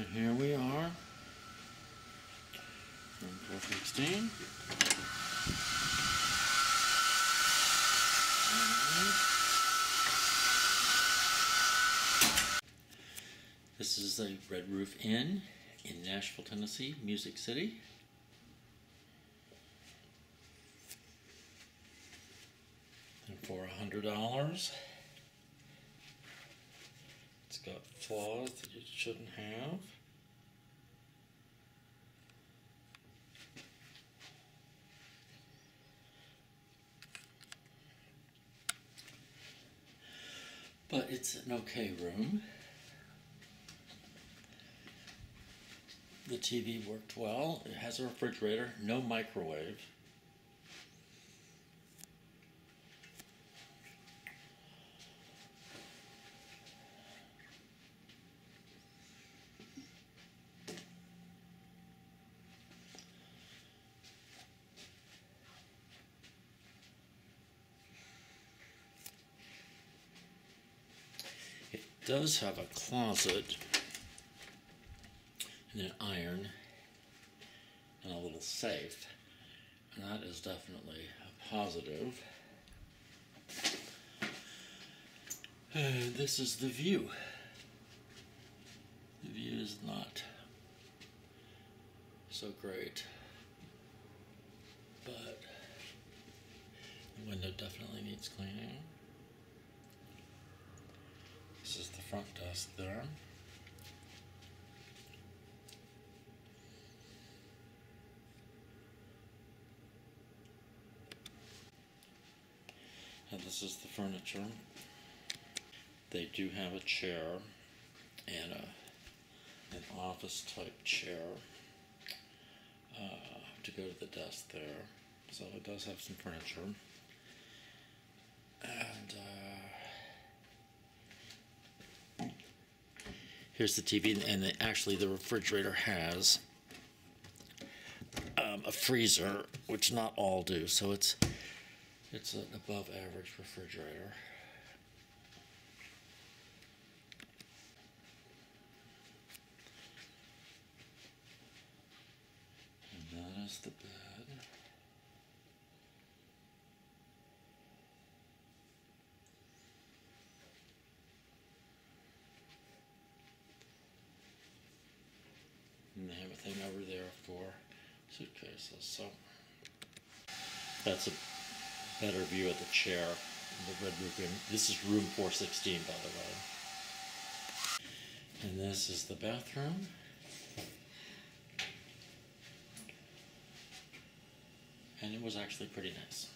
And here we are. Room 416. This is the Red Roof Inn in Nashville, Tennessee, Music City. And for a hundred dollars, it's got flaws that it shouldn't have. But it's an okay room. The TV worked well. It has a refrigerator, no microwave. It does have a closet and an iron and a little safe. And that is definitely a positive. And this is the view. The view is not so great, but the window definitely needs cleaning. This is the front desk there. And this is the furniture. They do have a chair and a, an office type chair uh, to go to the desk there. So it does have some furniture. Uh, here's the TV, and actually the refrigerator has um, a freezer, which not all do. So it's it's an above average refrigerator. That is the. And they have a thing over there for suitcases. So that's a better view of the chair, the red room. This is room 416, by the way. And this is the bathroom. And it was actually pretty nice.